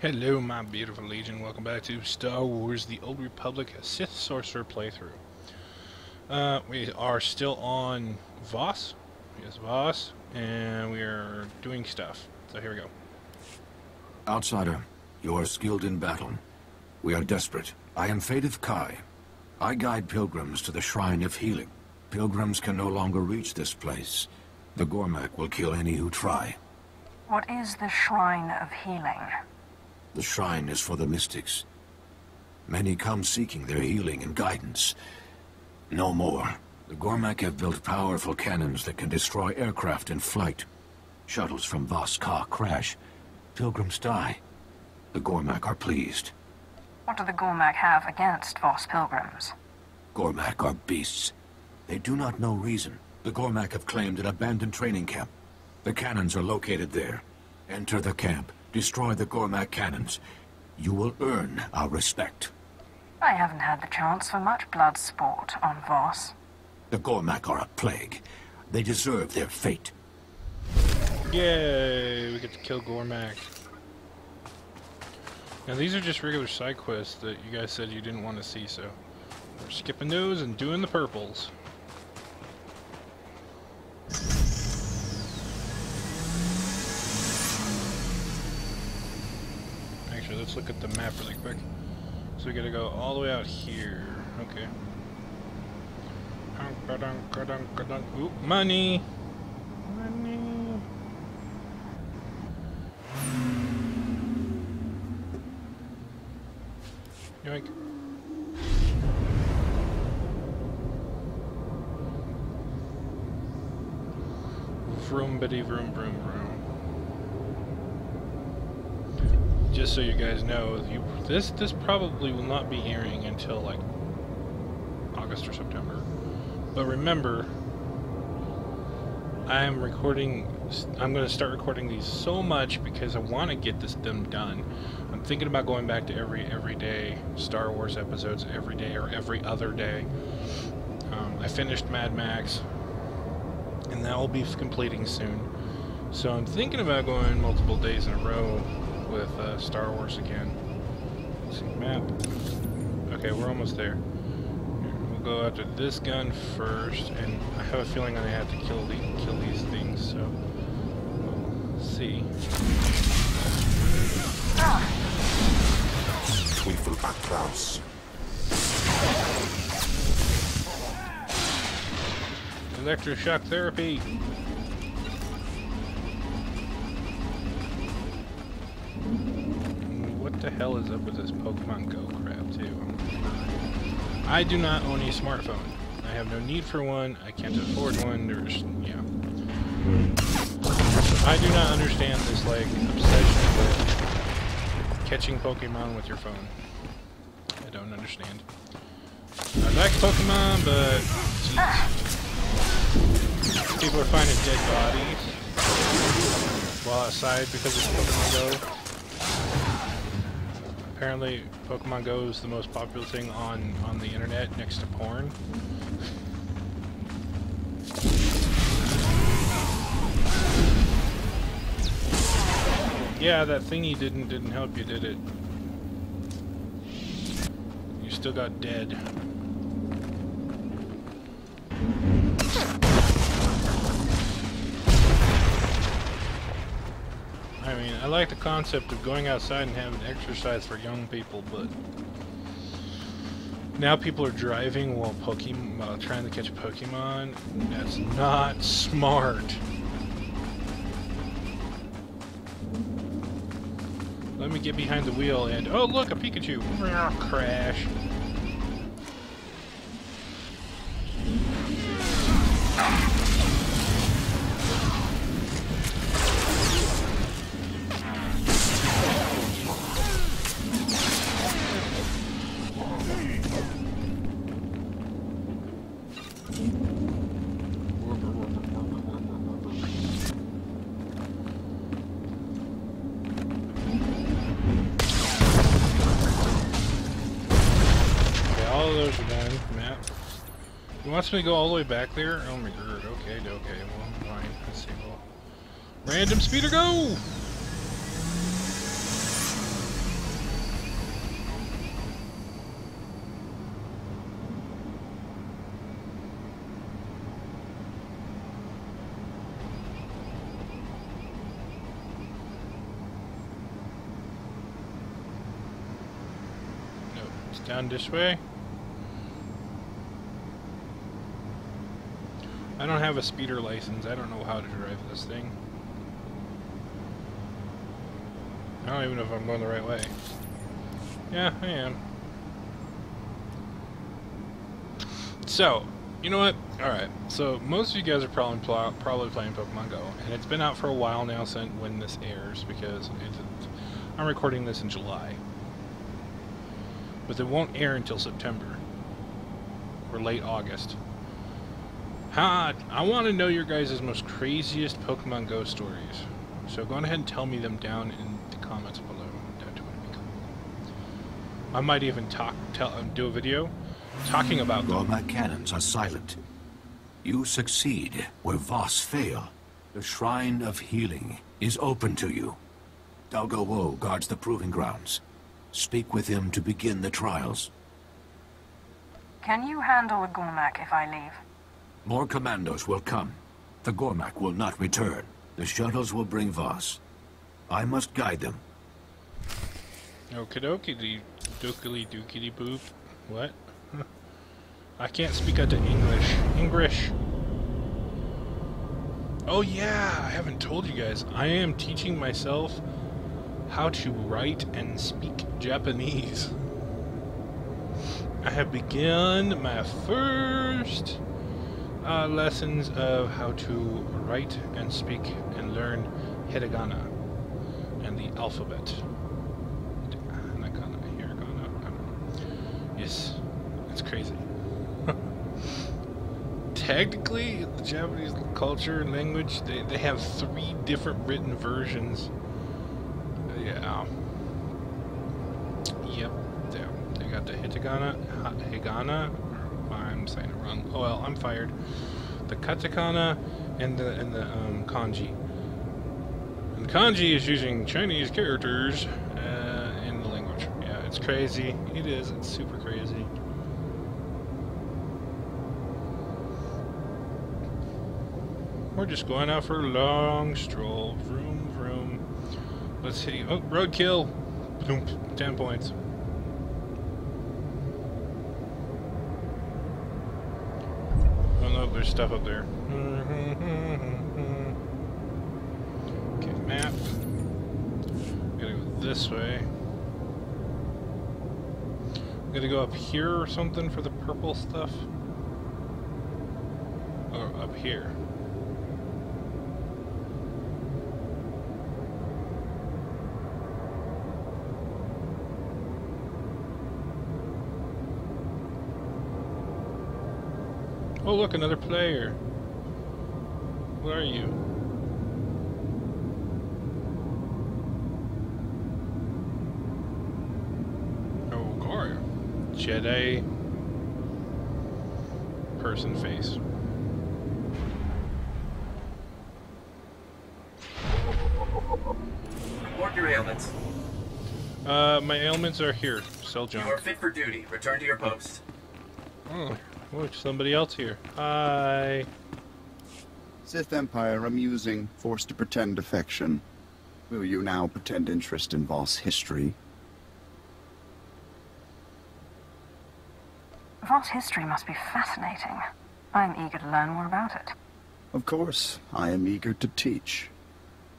Hello, my beautiful legion. Welcome back to Star Wars The Old Republic Sith Sorcerer playthrough. Uh, we are still on Voss. Yes, Voss. And we are doing stuff. So here we go. Outsider, you are skilled in battle. We are desperate. I am Faith Kai. I guide pilgrims to the Shrine of Healing. Pilgrims can no longer reach this place. The Gormak will kill any who try. What is the Shrine of Healing? The shrine is for the mystics. Many come seeking their healing and guidance. No more. The Gormak have built powerful cannons that can destroy aircraft in flight. Shuttles from Voss-Ka crash. Pilgrims die. The Gormak are pleased. What do the Gormak have against Voss pilgrims? Gormak are beasts. They do not know reason. The Gormak have claimed an abandoned training camp. The cannons are located there. Enter the camp. Destroy the Gormak cannons. You will earn our respect. I haven't had the chance for much blood sport on Voss. The Gormak are a plague. They deserve their fate. Yay! We get to kill Gormak. Now these are just regular side quests that you guys said you didn't want to see, so we're skipping those and doing the purples. Actually, let's look at the map really quick. So we gotta go all the way out here. Okay. Ooh, money! Money! Yoink. Vroom bitty vroom vroom vroom. Just so you guys know, you, this this probably will not be airing until like August or September. But remember, I'm recording. I'm going to start recording these so much because I want to get this them done. I'm thinking about going back to every every day Star Wars episodes every day or every other day. Um, I finished Mad Max, and that will be completing soon. So I'm thinking about going multiple days in a row with uh, Star Wars again. Let's see map. Okay, we're almost there. We'll go after this gun first, and I have a feeling I have to kill the kill these things. So we'll see. Teufel Akraus. Electroshock therapy. Hell is up with this Pokemon Go crap, too? I do not own a smartphone. I have no need for one. I can't afford one. There's, yeah. I do not understand this, like, obsession with catching Pokemon with your phone. I don't understand. I like Pokemon, but geez. people are finding dead bodies while outside because of Pokemon Go. Apparently, Pokemon Go is the most popular thing on on the internet next to porn. Yeah, that thingy didn't didn't help you, did it? You still got dead. Mean, I like the concept of going outside and having exercise for young people, but now people are driving while Pokemon trying to catch Pokemon. That's not smart. Let me get behind the wheel and oh look a Pikachu! Crash. wants me to go all the way back there? Oh my god, okay, okay, well, fine, let's see, well... Random speeder go! down this way. Don't have a speeder license. I don't know how to drive this thing. I don't even know if I'm going the right way. Yeah, I am. So, you know what? Alright, so most of you guys are probably probably playing Pokemon Go, and it's been out for a while now since when this airs, because I'm recording this in July. But it won't air until September, or late August. How, I want to know your guys' most craziest Pokemon Go stories. So go ahead and tell me them down in the comments below. That would be cool. I might even talk, tell, um, do a video talking about them. Gormak cannons are silent. You succeed where Voss fail. The Shrine of Healing is open to you. Dalgo Wo guards the proving grounds. Speak with him to begin the trials. Can you handle a Gormak if I leave? More commandos will come. The Gormak will not return. The shuttles will bring Voss. I must guide them. Okie dokie, dookily dookity boop. What? I can't speak out to English. English. Oh yeah, I haven't told you guys. I am teaching myself how to write and speak Japanese. I have begun my first uh, lessons of how to write and speak and learn hiragana and the alphabet. Hiragana, hiragana. Yes, it's crazy. Technically, the Japanese culture and language, they, they have three different written versions. Yeah. Yep. There. They got the Hitagana, Higana, I'm saying it wrong. Oh well, I'm fired. The katakana and the and the um, kanji. And kanji is using Chinese characters uh, in the language. Yeah, it's crazy. It is. It's super crazy. We're just going out for a long stroll. Vroom, vroom. Let's see. Oh, roadkill. Boom. Ten points. Oh no, there's stuff up there. Mm-hmm. Okay, map. Gotta go this way. I'm gonna go up here or something for the purple stuff. Or up here. Oh look, another player. Where are you? Okay. Jedi person face. Report your ailments. Uh, my ailments are here. Sell You are fit for duty. Return to your post. Oh, look, somebody else here. Hi. Sith Empire amusing, forced to pretend affection. Will you now pretend interest in Voss history? Voss history must be fascinating. I'm eager to learn more about it. Of course, I am eager to teach.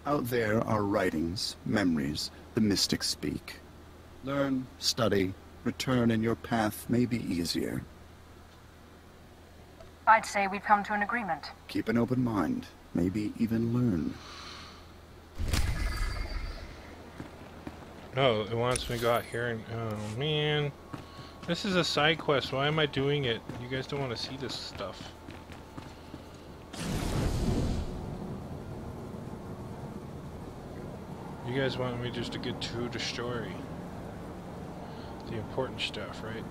Out there are writings, memories, the mystics speak. Learn, study, return, and your path may be easier. I'd say we've come to an agreement. Keep an open mind, maybe even learn. Oh, it wants me to go out here and... Oh, man. This is a side quest. Why am I doing it? You guys don't want to see this stuff. You guys want me just to get to the story. The important stuff, right?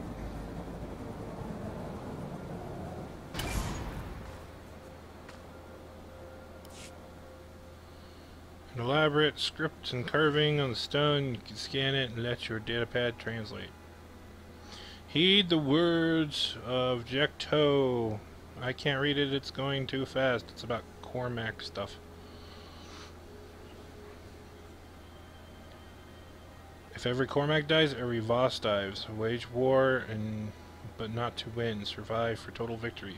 An elaborate script and carving on the stone, you can scan it and let your datapad translate. Heed the words of Jekto. I can't read it, it's going too fast. It's about Gormak stuff. If every Gormak dies, every Voss dies. Wage war and but not to win. Survive for total victory.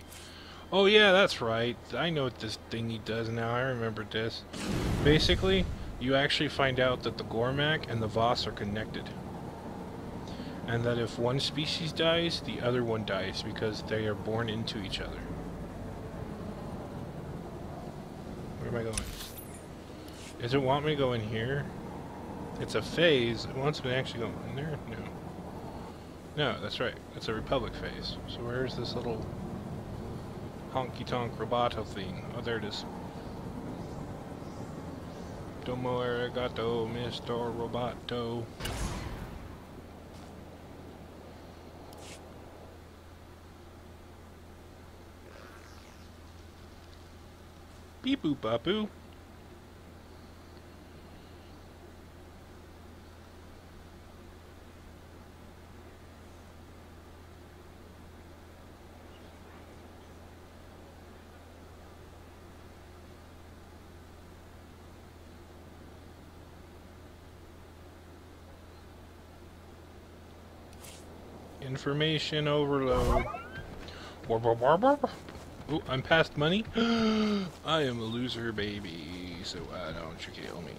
Oh yeah, that's right. I know what this thingy does now. I remember this. Basically, you actually find out that the Gormak and the Voss are connected. And that if one species dies, the other one dies because they are born into each other. Where am I going? Does it want me to go in here? It's a phase. It wants me to actually go in there? No. No, that's right. It's a Republic phase. So where's this little honky-tonk roboto thing? Oh, there it is. Domo arigato, Mr. Roboto. Beep boop boo. Information overload. Warp, warp, warp, warp. Ooh, I'm past money. I am a loser, baby. So why don't you kill me?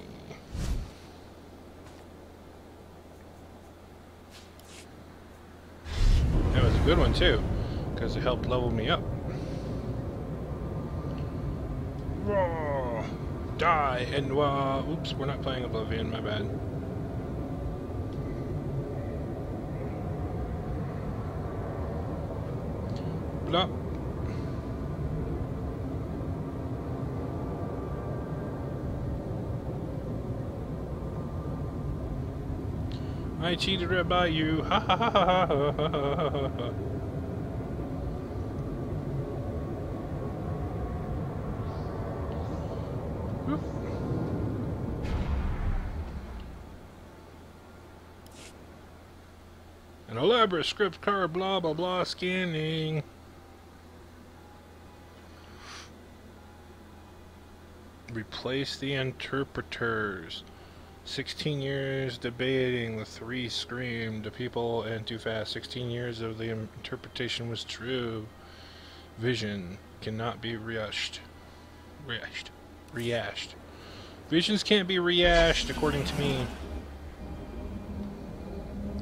That was a good one too, because it helped level me up. Raw, die and wah. Oops, we're not playing Oblivion. My bad. Blah. I cheated right by you. Ha ha ha ha ha ha ha ha ha. An elaborate script card, blah blah blah, scanning. Replace the interpreters. 16 years debating, the three screamed, the people, and too fast. 16 years of the interpretation was true. Vision cannot be rehashed. Rehashed. Rehashed. Visions can't be rehashed, according to me.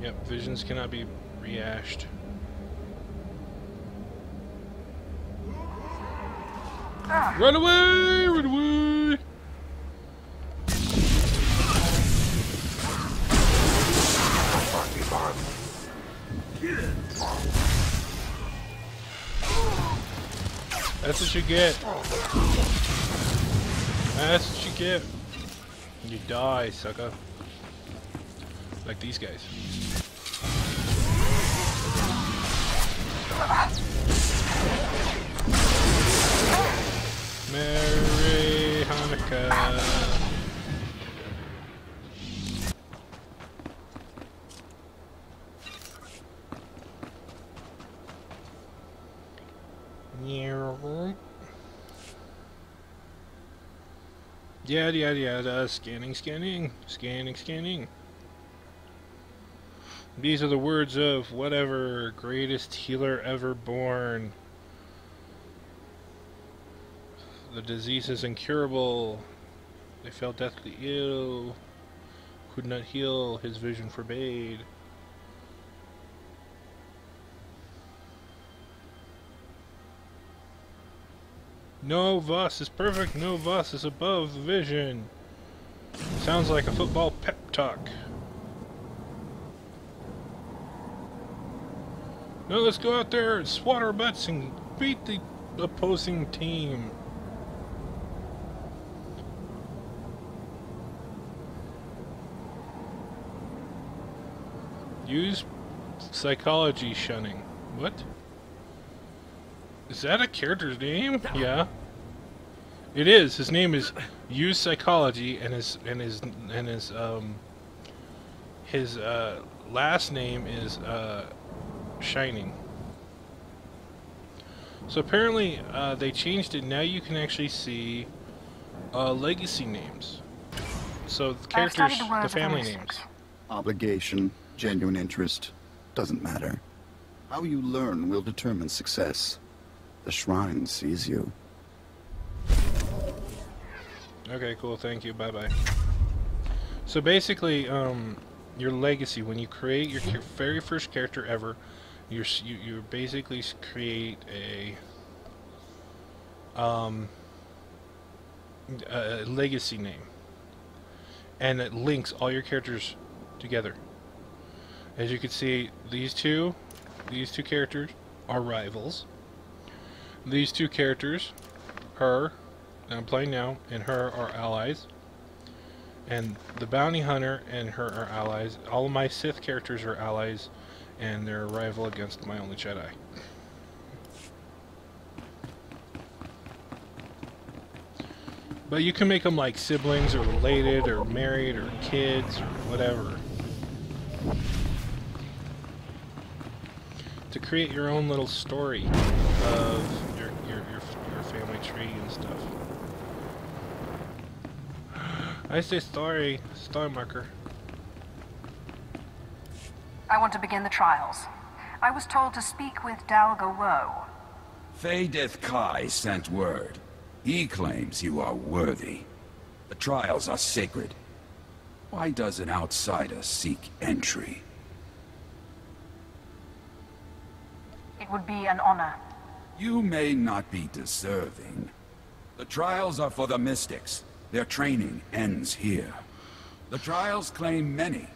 Yep, visions cannot be rehashed. Run away! Run away! That's what you get. That's what you get. You die, sucker. Like these guys. Merry Hanukkah. Yada yada yada. Scanning, scanning, scanning, scanning. These are the words of whatever greatest healer ever born. The disease is incurable. They fell deathly ill. Could not heal. His vision forbade. No Voss is perfect. No Voss is above vision. Sounds like a football pep talk. Now let's go out there and swat our butts and beat the opposing team. Use psychology shunning. What? Is that a character's name? Yeah. It is. His name is Use Psychology and his and his and his um his uh last name is uh Shining. So apparently uh, they changed it. Now you can actually see uh, legacy names. So the characters, the the family names. Obligation, genuine interest, doesn't matter. How you learn will determine success. The shrine sees you. Okay, cool. Thank you. Bye bye. So basically, um, your legacy when you create your very first character ever, you're you you basically create a um a legacy name, and it links all your characters together. As you can see, these two, these two characters are rivals. These two characters, her, Uh, I'm playing now, and her are allies. And the bounty hunter and her are allies. All of my Sith characters are allies, and they're a rival against my only Jedi. But you can make them like siblings or related or married or kids or whatever. To create your own little story of your, your, your, your family tree and stuff. I say story, story marker. I want to begin the trials. I was told to speak with Dalga Woe. Faydith Kai sent word. He claims you are worthy. The trials are sacred. Why does an outsider seek entry? It would be an honor. You may not be deserving. The trials are for the mystics. Their training ends here. The trials claim many.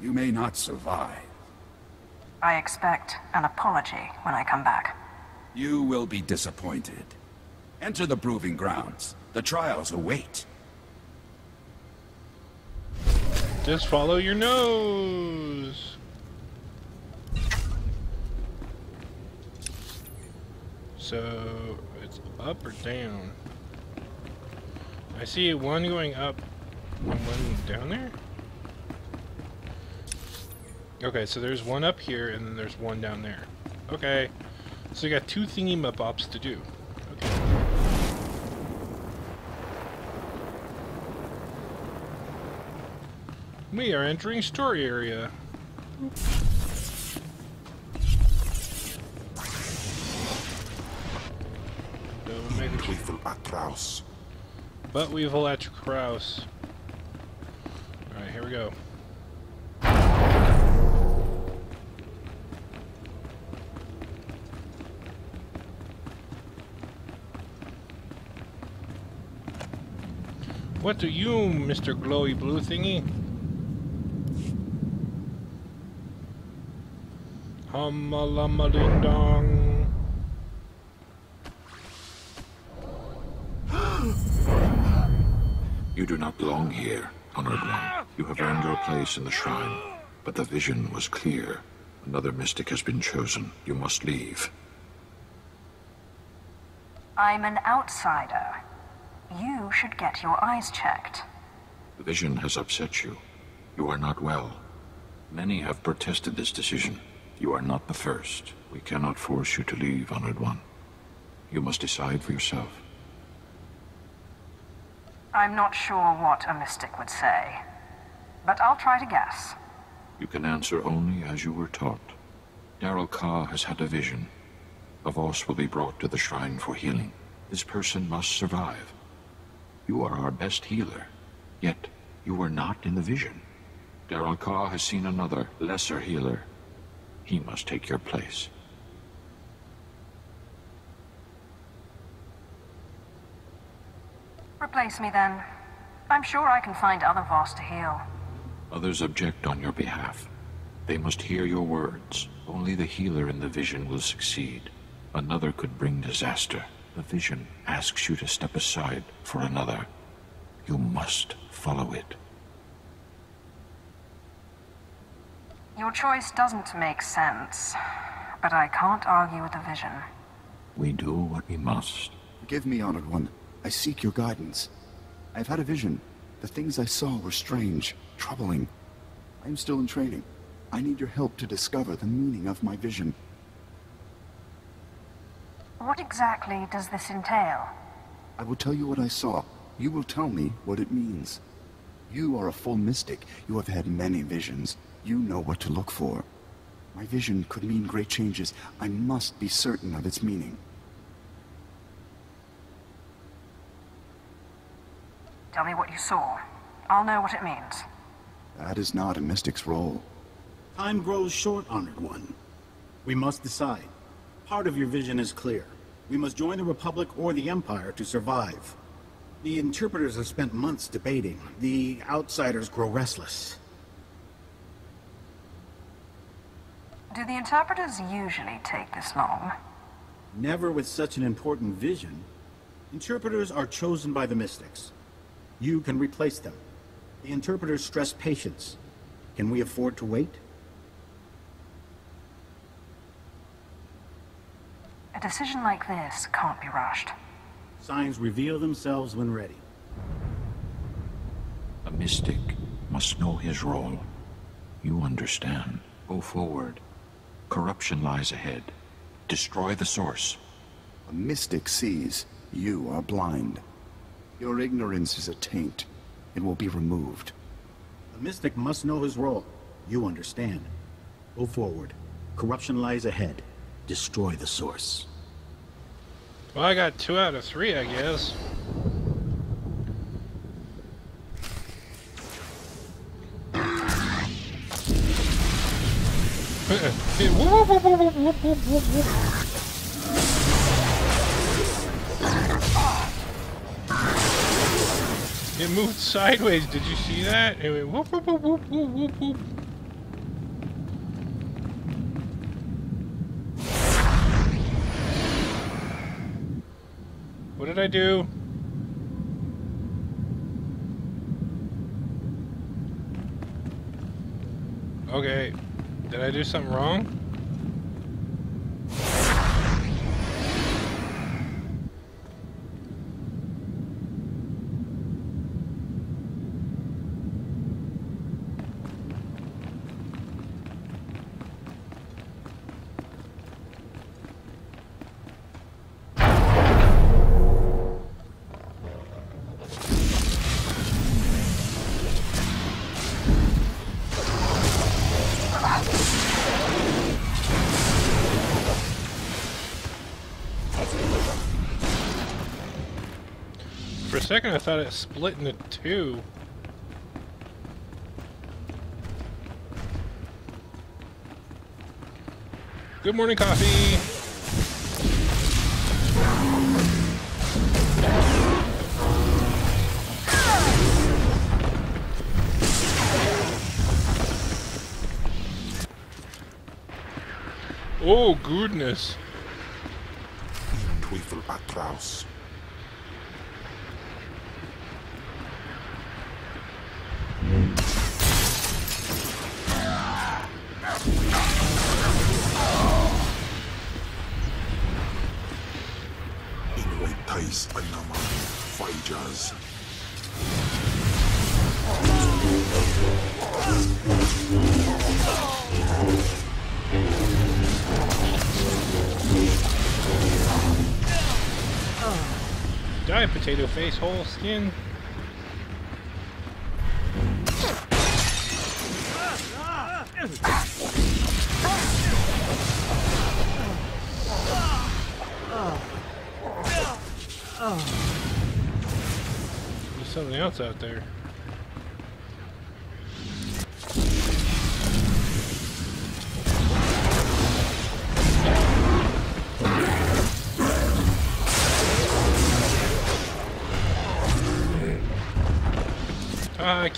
You may not survive. I expect an apology when I come back. You will be disappointed. Enter the proving grounds. The trials await. Just follow your nose. So it's up or down? I see one going up and one down there. Okay, so there's one up here and then there's one down there. Okay, so you got two thingy bops to do. Okay. We are entering story area. Don't make Atraus. But weevil at Kraus. Alright, here we go. What do you, Mr. Glowy Blue Thingy? Humma dong. You do not belong here, Honored One. You have earned your place in the shrine. But the vision was clear. Another mystic has been chosen. You must leave. I'm an outsider. You should get your eyes checked. The vision has upset you. You are not well. Many have protested this decision. You are not the first. We cannot force you to leave, Honored One. You must decide for yourself. I'm not sure what a mystic would say, but I'll try to guess. You can answer only as you were taught. Daryl Carr has had a vision. A Voss will be brought to the shrine for healing. This person must survive. You are our best healer, yet you were not in the vision. Daryl Carr has seen another, lesser healer. He must take your place. Replace me then. I'm sure I can find other Voss to heal. Others object on your behalf. They must hear your words. Only the healer in the vision will succeed. Another could bring disaster. The vision asks you to step aside for another. You must follow it. Your choice doesn't make sense, but I can't argue with the vision. We do what we must. Give me, Honored One. I seek your guidance. I've had a vision. The things I saw were strange, troubling. I am still in training. I need your help to discover the meaning of my vision. What exactly does this entail? I will tell you what I saw. You will tell me what it means. You are a full mystic. You have had many visions. You know what to look for. My vision could mean great changes. I must be certain of its meaning. Tell me what you saw. I'll know what it means. That is not a mystic's role. Time grows short, Honored One. We must decide. Part of your vision is clear. We must join the Republic or the Empire to survive. The interpreters have spent months debating. The outsiders grow restless. Do the interpreters usually take this long? Never with such an important vision. Interpreters are chosen by the Mystics. You can replace them. The interpreters stress patience. Can we afford to wait? A decision like this can't be rushed. Signs reveal themselves when ready. A mystic must know his role. You understand. Go forward. Corruption lies ahead. Destroy the source. A mystic sees. You are blind. Your ignorance is a taint. It will be removed. A mystic must know his role. You understand. Go forward. Corruption lies ahead. Destroy the source. Well, I got two out of three, I guess. Whoop, whoop, whoop, whoop, whoop, whoop, whoop, whoop. It moved sideways. Did you see that? It went whoop, whoop, whoop, whoop, whoop, whoop, whoop. What did I do? Okay. Did I do something wrong? Second, I thought it split into two. Good morning, coffee. Oh, goodness. Potato face, whole skin. There's something else out there.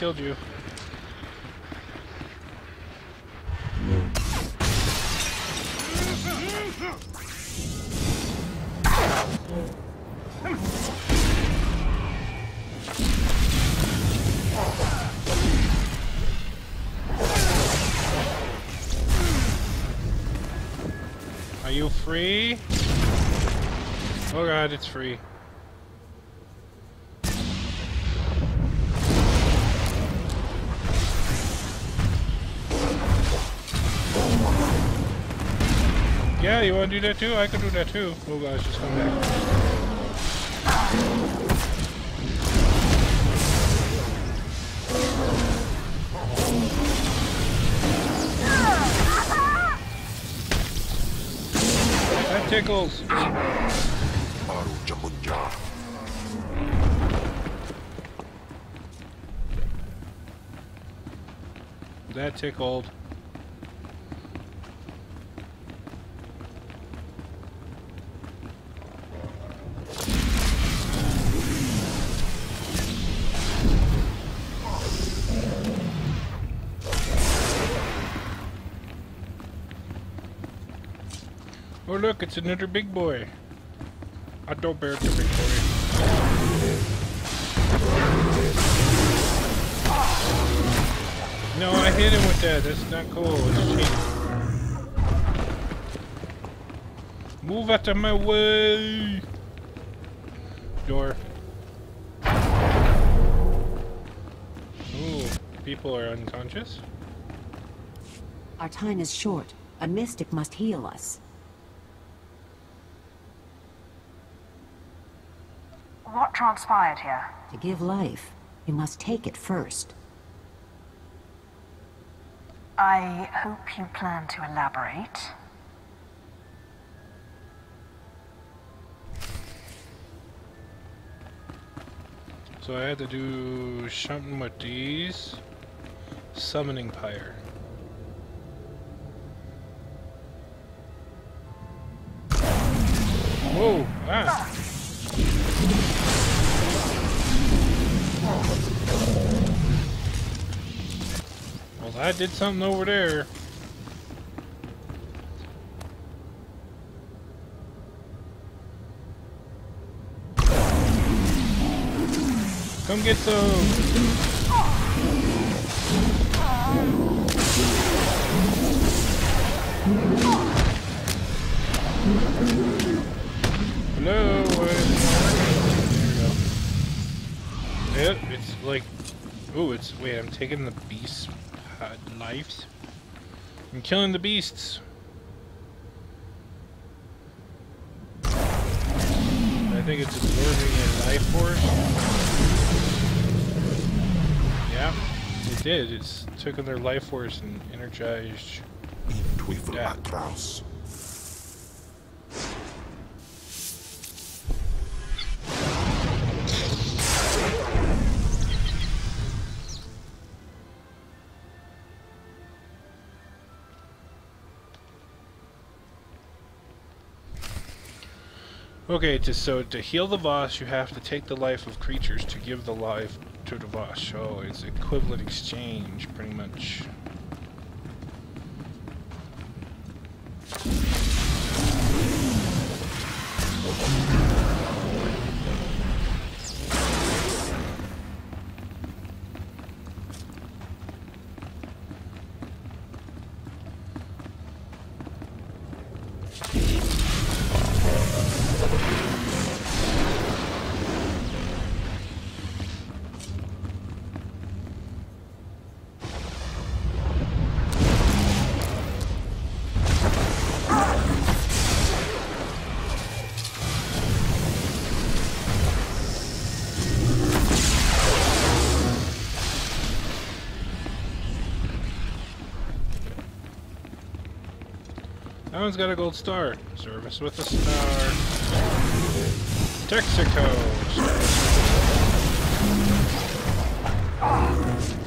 Killed you. Are you free? Oh god, it's free. Yeah, you wanna do that too? I could do that too. Oh guys, just come back. That tickles. That tickled. Oh look, it's another big boy. I don't bear the big boy. No, I hit him with that. That's not cool. It's. Move out of my way. Door. Ooh, people are unconscious. Our time is short. A mystic must heal us. What transpired here? To give life, you must take it first. I hope you plan to elaborate. So I had to do something with these. Summoning pyre. Whoa! Ah! Well, I did something over there. Come get some. Like, ooh, it's wait. I'm taking the beast's uh, lives. I'm killing the beasts. I think it's absorbing a life force. Yeah, it did. It's taken their life force and energized. Twyfl Okay, to, so to heal the Voss, you have to take the life of creatures to give the life to the Voss. So it's equivalent exchange, pretty much. That one's got a gold star. Service with a star. Texaco. Take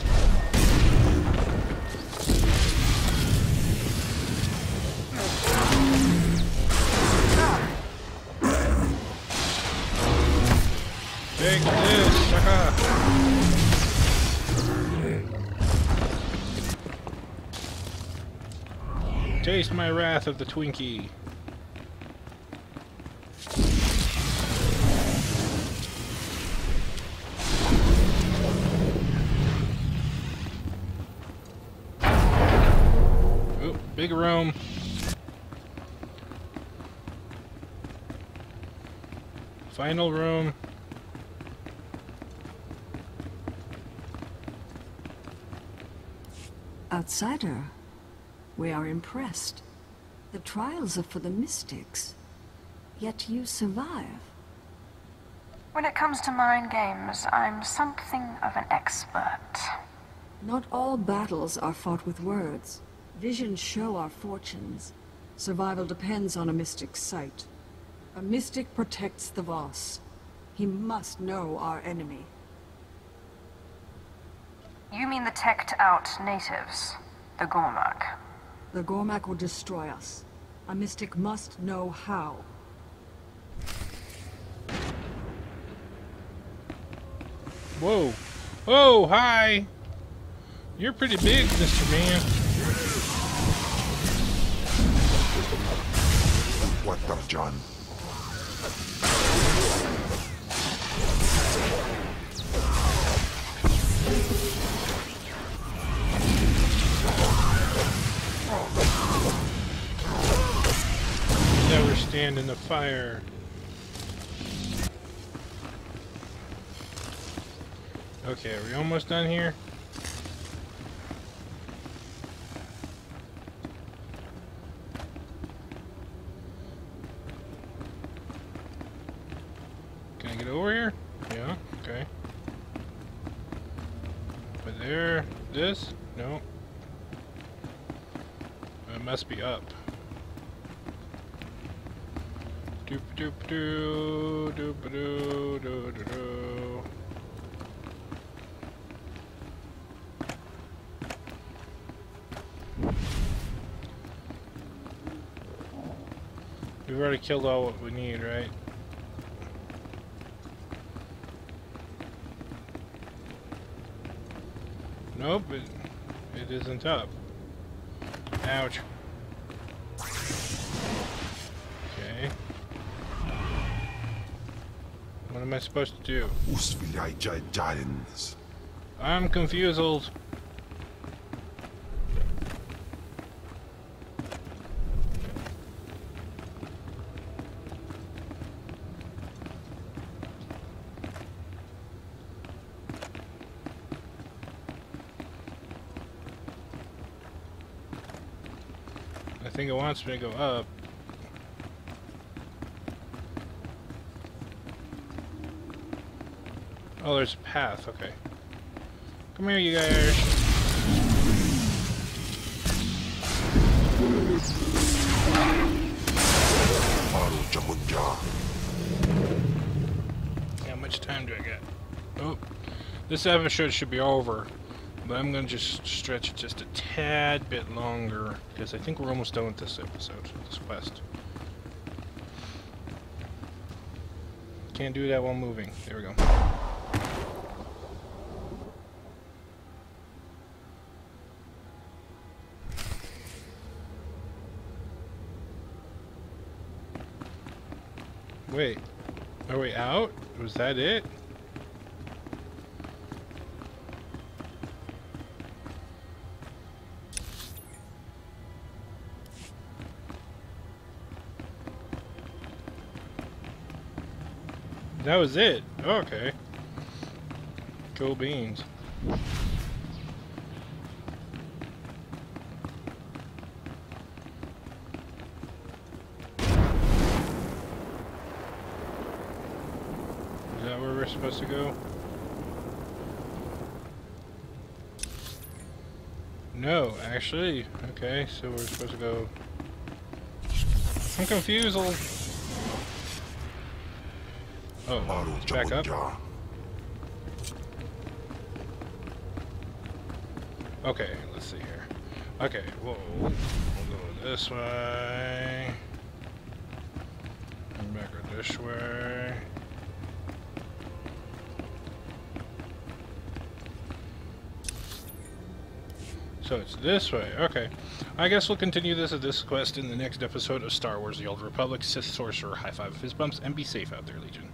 Taste my wrath of the Twinkie. Big room. Final room. Outsider, we are impressed. The trials are for the mystics. Yet you survive. When it comes to mind games, I'm something of an expert. Not all battles are fought with words. Visions show our fortunes. Survival depends on a mystic's sight. A mystic protects the Voss. He must know our enemy. You mean the teched out natives? The Gormak? The Gormak will destroy us. A mystic must know how. Whoa. Oh, hi. You're pretty big, Mr. Man. What the John? Stand in the fire. Okay, are we almost done here? Can I get over here? Yeah, okay. But there, this? No. It must be up. Doop doop doo doop doo doo doo doo. We've already killed all what we need, right? Nope, it, it isn't up. Ouch. I supposed to do? I'm confused. I think it wants me to go up. Oh, there's a path, okay. Come here, you guys. How much time do I get? Oh, this episode should be over, but I'm gonna just stretch it just a tad bit longer because I think we're almost done with this episode, this quest. Can't do that while moving. There we go. Wait, are we out? Was that it? That was it. Okay. Cool beans. Is that where we're supposed to go? No, actually. Okay, so we're supposed to go. I'm confused. Oh, Maru it's back up. Okay, let's see here. Okay, whoa, we'll go this way. And back this way. So it's this way. Okay. I guess we'll continue this at this quest in the next episode of Star Wars The Old Republic. Sith Sorcerer, high five fist bumps, and be safe out there, Legion.